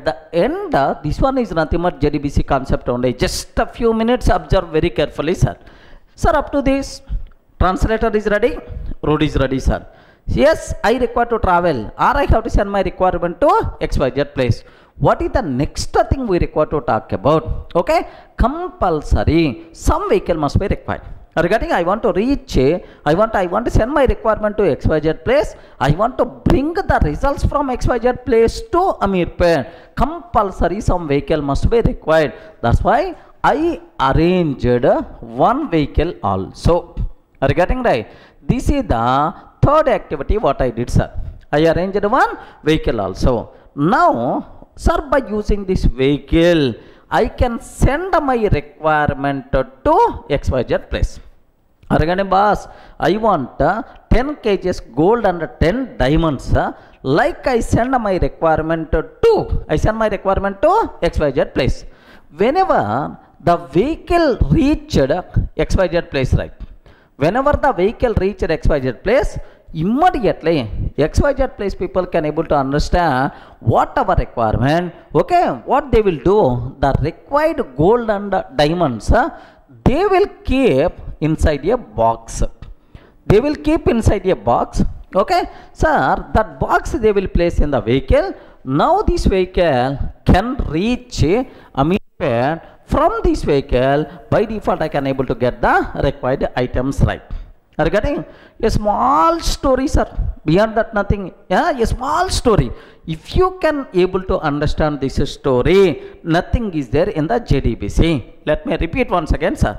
At the end, uh, this one is nothing but JDBC concept only. Just a few minutes, observe very carefully, sir. Sir, up to this, translator is ready, road is ready, sir. Yes, I require to travel, or I have to send my requirement to XYZ place. What is the next thing we require to talk about? Okay, compulsory, some vehicle must be required. Regarding I want to reach, eh, I want I want to send my requirement to XYZ place. I want to bring the results from XYZ place to Ameerpet. Compulsory some vehicle must be required. That's why I arranged one vehicle also. Getting right? This is the third activity what I did, sir. I arranged one vehicle also. Now, sir, by using this vehicle, I can send my requirement to XYZ place. Aragane boss, I want uh, 10 kgs gold and 10 diamonds. uh, like I send my requirement to, I send my requirement to XYZ place. Whenever the vehicle reached XYZ place, right? Whenever the vehicle reached XYZ place, immediately XYZ place people can able to understand what our requirement, okay, what they will do, the required gold and diamonds, uh, they will keep inside a box. They will keep inside a box, okay, sir, that box they will place in the vehicle. Now this vehicle can reach Ameerpet from this vehicle by default I can able to get the required items right. Are getting a small story, sir? Beyond that, nothing. Yeah, a small story. If you can able to understand this story, nothing is there in the JDBC. Let me repeat once again, sir.